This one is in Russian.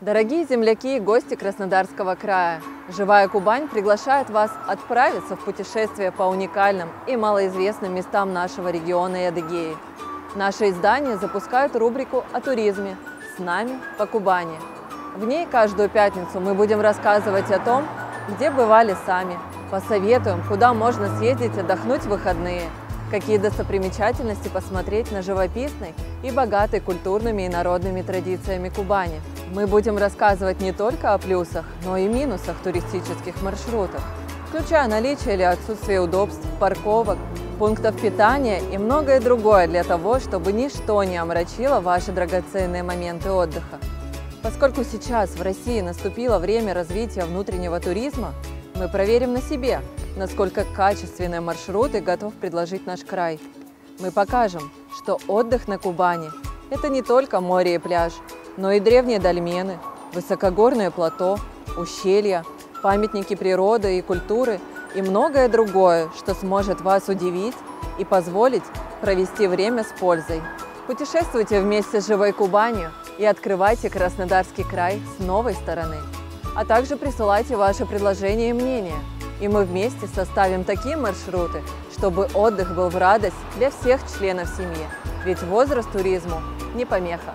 Дорогие земляки и гости Краснодарского края, Живая Кубань приглашает вас отправиться в путешествие по уникальным и малоизвестным местам нашего региона и Адыгеи. Наше издание запускает рубрику о туризме «С нами по Кубани». В ней каждую пятницу мы будем рассказывать о том, где бывали сами, посоветуем, куда можно съездить отдохнуть в выходные – какие достопримечательности посмотреть на живописной и богатой культурными и народными традициями Кубани. Мы будем рассказывать не только о плюсах, но и минусах туристических маршрутов, включая наличие или отсутствие удобств, парковок, пунктов питания и многое другое для того, чтобы ничто не омрачило ваши драгоценные моменты отдыха. Поскольку сейчас в России наступило время развития внутреннего туризма, мы проверим на себе, насколько качественные маршруты готов предложить наш край. Мы покажем, что отдых на Кубани – это не только море и пляж, но и древние дольмены, высокогорные плато, ущелья, памятники природы и культуры и многое другое, что сможет вас удивить и позволить провести время с пользой. Путешествуйте вместе с Живой Кубанью и открывайте Краснодарский край с новой стороны. А также присылайте ваши предложения и мнения – и мы вместе составим такие маршруты, чтобы отдых был в радость для всех членов семьи. Ведь возраст туризму не помеха.